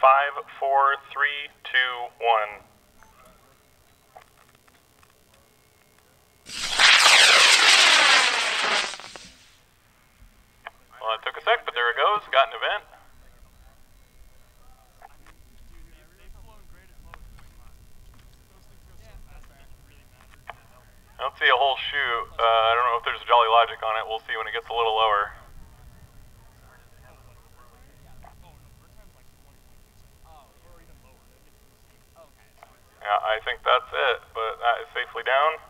Five, four, three, two, one. Well, it took a sec, but there it goes. Got an event. I don't see a whole chute. Uh, I don't know if there's Jolly Logic on it. We'll see when it gets a little lower. I think that's it, but that is safely down.